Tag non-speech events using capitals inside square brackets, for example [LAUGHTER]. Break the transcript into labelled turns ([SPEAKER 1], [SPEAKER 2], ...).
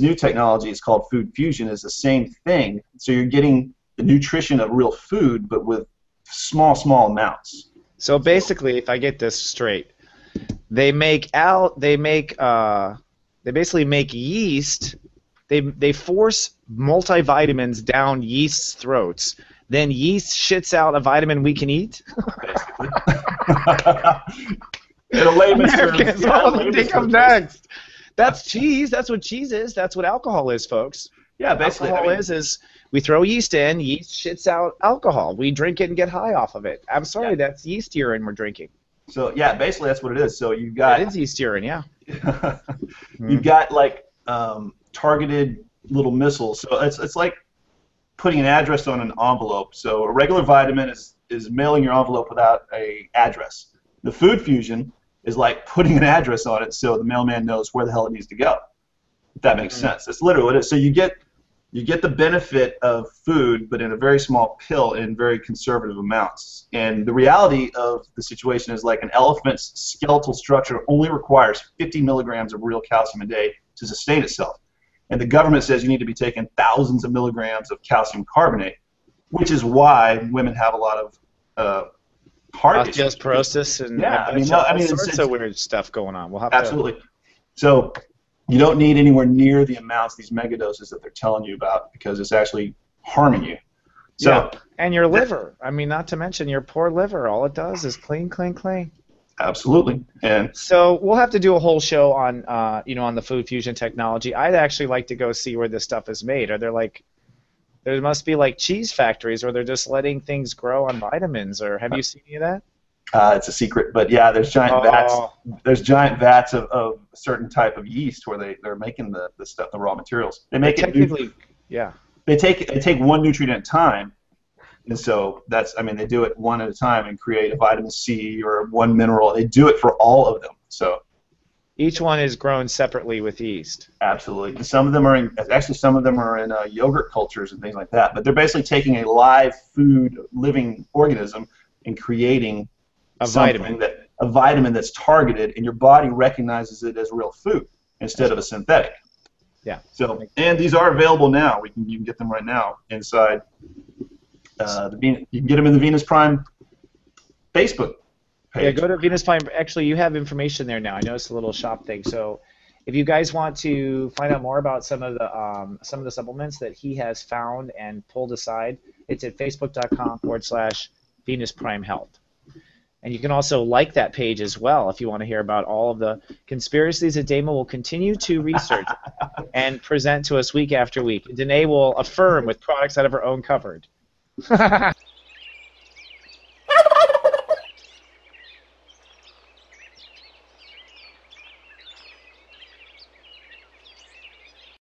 [SPEAKER 1] new technology is called food fusion is the same thing. So you're getting the nutrition of real food, but with small, small amounts.
[SPEAKER 2] So basically, if I get this straight, they make out they make uh, they basically make yeast. They they force multivitamins down yeast's throats. Then yeast shits out a vitamin we can eat.
[SPEAKER 1] Basically. [LAUGHS] In a layman's terms, yeah,
[SPEAKER 2] all they
[SPEAKER 1] layman's
[SPEAKER 2] think next. That's cheese. That's what cheese is. That's what alcohol is, folks.
[SPEAKER 1] Yeah, basically. I
[SPEAKER 2] alcohol
[SPEAKER 1] mean,
[SPEAKER 2] is is we throw yeast in, yeast shits out alcohol. We drink it and get high off of it. I'm sorry,
[SPEAKER 1] Yeah.
[SPEAKER 2] that's yeast urine we're drinking.
[SPEAKER 1] so yeah, basically that's what it is. So you've got
[SPEAKER 2] It is yeast urine, yeah. [LAUGHS]
[SPEAKER 1] you've got like um, targeted little missiles. So it's it's like putting an address on an envelope. So a regular vitamin is is mailing your envelope without a address. The food fusion is like putting an address on it so the mailman knows where the hell it needs to go. If that makes sense. That's literally what it is. So you get you get the benefit of food, but in a very small pill in very conservative amounts. And the reality of the situation is like an elephant's skeletal structure only requires 50 milligrams of real calcium a day to sustain itself. And the government says you need to be taking thousands of milligrams of calcium carbonate, which is why women have a lot of uh, heart.
[SPEAKER 2] Osteoporosis and
[SPEAKER 1] Yeah, I mean,
[SPEAKER 2] all
[SPEAKER 1] no, I mean, it's-
[SPEAKER 2] sorts
[SPEAKER 1] it's-
[SPEAKER 2] of weird stuff going on. We'll have
[SPEAKER 1] Absolutely. So you don't need anywhere near the amounts, these megadoses that they're telling you about, because it's actually harming you. So
[SPEAKER 2] Yeah. And your liver. I mean, not to mention your poor liver. All it does is clean, clean, clean.
[SPEAKER 1] absolutely. And
[SPEAKER 2] So we'll have to do a whole show on, uh, you know, on the food fusion technology. I'd actually like to go see where this stuff is made. Are there like, there must be like cheese factories, where they're just letting things grow on vitamins, or have you seen any of that?
[SPEAKER 1] uh, it's a secret, but yeah, there's giant vats.
[SPEAKER 2] Oh,
[SPEAKER 1] There's giant vats of, of a certain type of yeast where they they're making the, the stuff, the raw materials. They make it.
[SPEAKER 2] technically, yeah.
[SPEAKER 1] They take they take one nutrient at a time, and so that's I mean they do it one at a time and create a vitamin C or one mineral. They do it for all of them. So
[SPEAKER 2] Each one is grown separately with yeast.
[SPEAKER 1] Absolutely. Some of them are in actually some of them are in uh, yogurt cultures and things like that. But they're basically taking a live food living organism and creating
[SPEAKER 2] A vitamin.
[SPEAKER 1] that a vitamin that's targeted and your body recognizes it as real food instead of a synthetic.
[SPEAKER 2] Yeah.
[SPEAKER 1] So and these are available now. We can you can get them right now inside uh, the Venus, you can get them in the Venus Prime Facebook page.
[SPEAKER 2] Yeah, go to Venus Prime. Actually, you have information there now. I noticed a little shop thing. So, if you guys want to find out more about some of the um, some of the supplements that he has found and pulled aside, it's at facebook.com forward slash Venus Prime Health. And you can also like that page as well if you want to hear about all of the conspiracies that Damon will continue to [LAUGHS] research and present to us week after week. Danae will affirm with products out of her own cupboard. [LAUGHS]